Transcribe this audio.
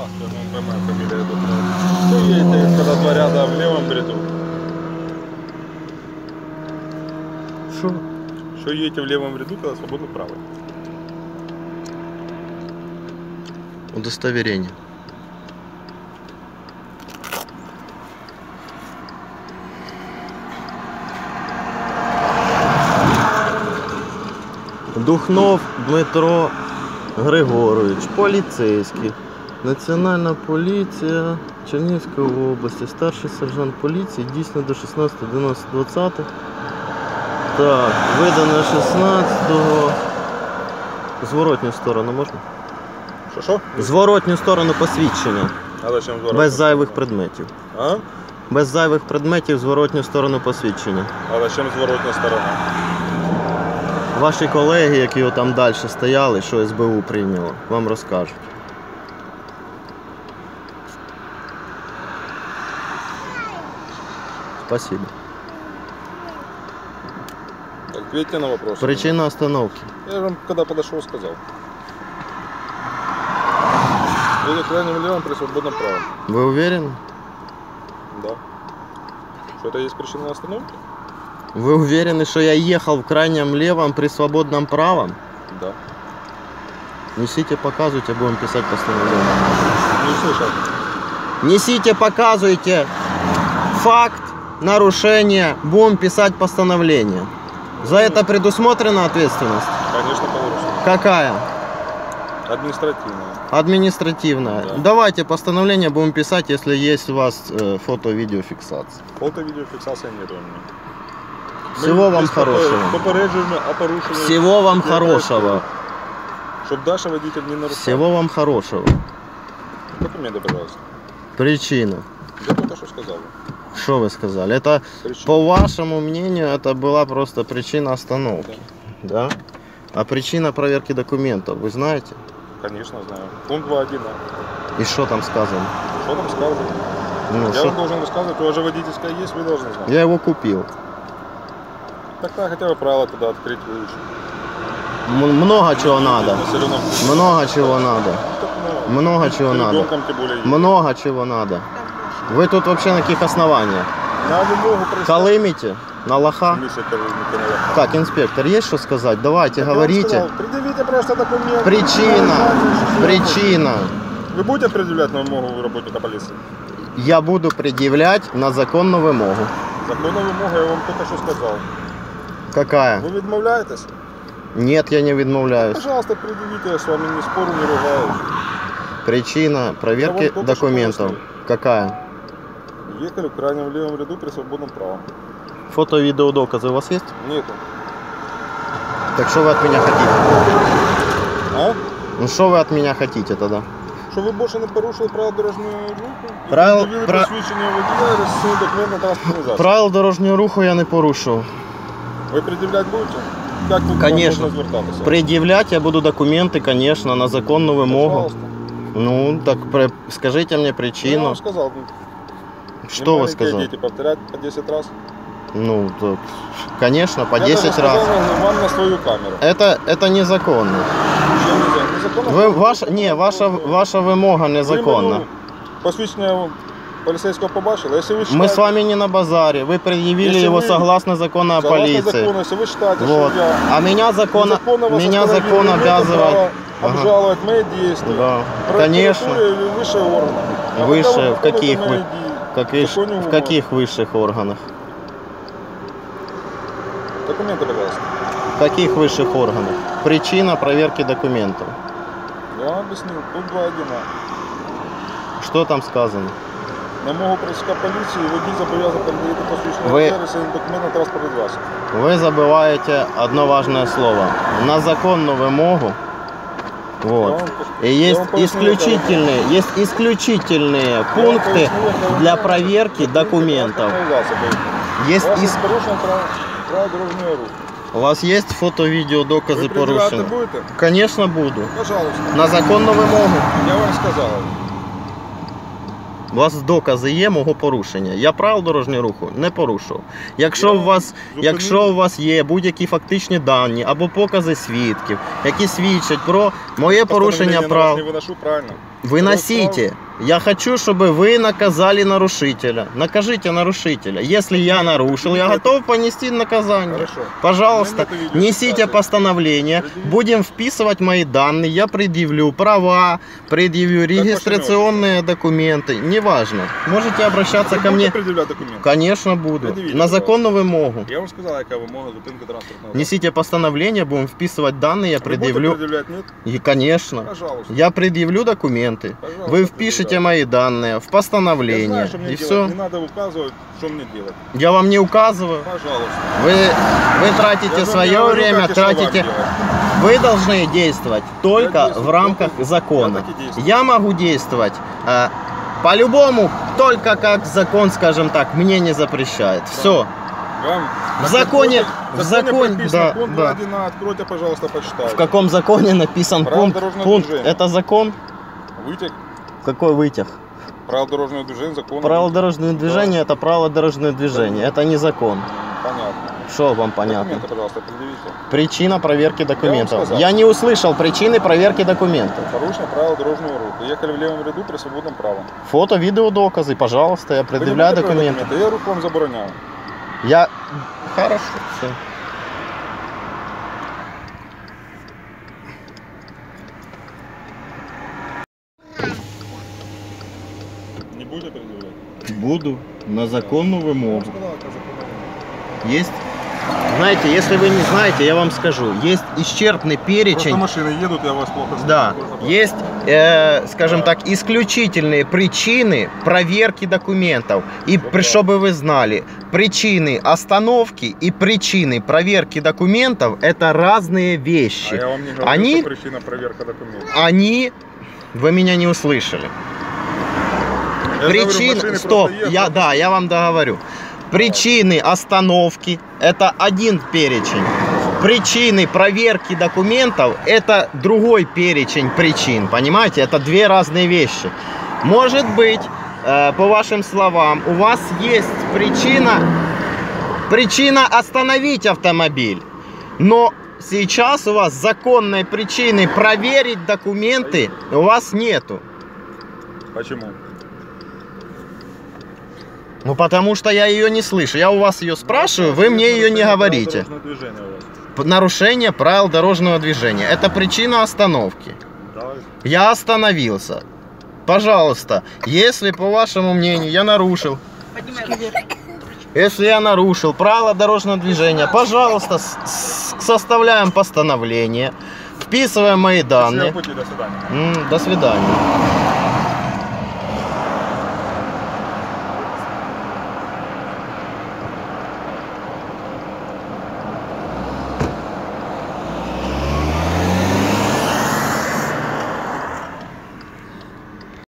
ласка, ну, моя фамилия Дубров. Вы едете, когда два ряда в левом бреду. Що? Что едете в левом ряду, когда свободно правый. Удостоверение. Духнов Дмитро Григорович, поліцейський. Національна поліція Чернігівської області, старший сержант поліції, дійсно до 16.12.20. Так, видано 16-го. Зворотню сторону можна? Что, что? Зворотню сторону посвідчення. А зачем зворот? Без зайвих предметів. А? Без зайвих предметів зворотню сторону посвідчення. А зачем зворотная сторона? Ваші колеги, які там далі стояли, що СБУ прийняло, вам розкажуть. Спасибо. Ответьте на вопрос. Причина остановки. Я вам когда подошел сказал. Или крайним левым при свободном правом. Ви уверены? Да. Что это есть причина остановки? Ви уверены, що я їхав в крайнем левом при свободном правом? Да. Несите, показывайте, будем писать постановление. Не слышал. Несите, показывайте факт нарушения, будем писать постановление. За это предусмотрена ответственность? Конечно, получится. Какая? Административная. Административная. Да. Давайте постановление будем писать, если есть у вас э, фото-видеофиксация. Фото-видеофиксации нет у меня. Всего вам хорошего. Попереджуємо о порушенні. Всего вам хорошего. Щоб Даша водитель не нарушал. Всего вам хорошего. Документы, пожалуйста. Причина. Я только что сказал. Что вы сказали? Это, Причина. по вашему мнению, это была просто причина остановки. Да? А причина проверки документов, вы знаете? Конечно, знаю. Пункт 2.1. И что там сказано? Что там сказано? Ну, Я шо- вам должен рассказывать, у вас же водительская есть, вы должны знать. Я его купил. Тогда хотя бы правила тогда открыть выучить. Много чего надо. Населенном пункте. Много чего надо. Так много. Чего надо. Много чего надо. Вы тут вообще на каких основаниях? На вымогу представить. Колымите? На лоха? Комиссия колымите на лоха. Так, инспектор, есть что сказать? Давайте, Так я вам говорите. сказал, Предъявите просто документ. Причина. Причина. Причина. Вы будете предъявлять на вымогу работника полиции? Я буду предъявлять на законну вимогу. Законна вимога, я вам только що сказав. Какая? Ви відмовляєтесь? Нет, я не відмовляюсь. Пожалуйста, предъявите, я с вами не спорю, не ругаюсь. Причина Я проверки вам только что документов. пояснил. Какая? Ехали в крайнем левом ряду при свободном правом. Фото, видео, доказы у вас есть? Нету. Так что вы от меня хотите? А? Ну что вы от меня хотите тогда? Що ви більше не порушили правила дорожнього руху? І Правил- пред'явили пра- посвідчення водія і реєстраційний документ на транспортний засіб. Правил дорожнього руху я не порушив. Ви пред'являти будете? Як тут Конечно. можна звертатися? Пред'являть я буду документи, конечно, на законну вимогу. Пожалуйста. Ну, так при- скажите мне Я причину. вам сказав. Что не вы маленькі сказали? Діти повторять по 10 раз. Ну, так, конечно, по Я 10 даже раз. сказав вам на свою камеру. Это, это незаконно. Що нельзя? Незаконно? Ви, ваша, ні, ваша, ваша вимога незаконна. Ви, ну, Посвідчення поліцейського побачили. Якщо ви Мы считаете- с вами не на базаре. Вы предъявили Если его вы- согласно закону о согласно полиции. закону, если вы считаете, Вот. что я А меня закон, незаконно вас меня остановил, закон вы имеете обязывает. право Ага. обжаловать мои действия. Да, Прокуратуре конечно. или высшие органы. А Выше, когда вы в каких выполните мои вы- ди- Как виш- законе в умов. каких высших органах? Документы, пожалуйста. В каких высших органах? Причина проверки документов. Я вам объяснил. Пункт 2.1. Что там сказано? На мого працівника поліції водій зобов'язаний передати посвідчення Ви- водія, реєстраційний документ на транспортний засіб. Вы забываете одно важное слово. На законную вымогу. Я Вот. вам пос- И я есть вам поясню, исключительные, есть исключительные я вам пункты поясню, як я для вам проверки відповідно документов. транспортного засобу. Есть У вас ис- є порушення прав, прав дорожнього руху. У вас есть фото, видео, доказы Ви пред'являти порушения? будете? Конечно, буду. Пожалуйста. На законную вымогу. Я вам сказав. У вас докази є мого порушення. Я правил дорожнього руху не порушував. Якщо у вас, якщо у вас є будь-які фактичні дані або покази свідків, які свідчать про моє порушення прав, ви выношу, правильно. выносите. Я хочу, чтобы вы наказали нарушителя. Накажите нарушителя. Если я нарушил, я готов понести наказание. Хорошо. Пожалуйста, несите постановление, будем вписывать мои данные, я предъявлю права, предъявлю регистрационные документы, неважно. Можете обращаться ко мне. Конечно, буду. На законную вымогу. Я вам сказала, яка вимога зупинки транспортного. Несите постановление, будем вписывать данные, я предъявлю. И, конечно, Пожалуйста. я предъявлю документы. Вы впишете предъявляйте. мои данные в Я постановление. знаю, что мне и делать. все. Не надо указывать, что мне делать. Я вам не указываю. Пожалуйста. Вы, вы тратите Я свое говорю, время, тратите. Вы должны действовать только в рамках закона. я. Я могу действовать э, по-любому, только как закон, скажем так, мне не запрещает. Все. Вам В законе- в законе, прописано, да, пункт да. 2.1а, откройте, пожалуйста, почитайте. В каком законе написан Правила пункт? Пункт. Это закон? Вытек, Какой вытяг? правила дорожного движения, закон. Правило дорожного движения это правило дорожного движения. Это не закон. Понятно. Что вам понятно? Документы, пожалуйста, предъявите. Причина проверки документов. сказал. Я не услышал причины проверки документов. Порушено правила дорожного руха. Ехали в левом ряду при свободном правом. Фото, видео, доказы, пожалуйста, я предъявляю проверять документы. Я руку вам забороняю. Я... Хорошо, все. Будете предъявлять? Буду на законную вымогу. Есть? Знаете, если вы не знаете, я вам скажу. Есть исчерпный Просто перечень. машины едут, я вас плохо слышу. Да, Просто- есть, э, скажем так, исключительные причины проверки документов. И при- чтобы вы знали, причины остановки и причины проверки документов это разные А вещи. я вам не говорю, Они- что причина проверка документов. Они, вы меня не услышали. Я говорю, Причин, машины стоп, я, да, я вам договорю. Причины остановки – это один перечень. Причины проверки документов – это другой перечень причин, понимаете? Это две разные вещи. Может быть, э, по вашим словам, у вас есть причина, причина остановить автомобиль, но сейчас у вас законной причины проверить документы у вас нету. Почему? Ну потому что я ее не слышу. Я у вас ее спрашиваю, вы мне ее не говорите. Нарушение правил дорожного движения. Это причина остановки. Я остановился. Пожалуйста, если по вашему мнению я нарушил, если я нарушил правила дорожного движения, пожалуйста, составляем постановление, вписываем мои данные. до свидания. До свидания.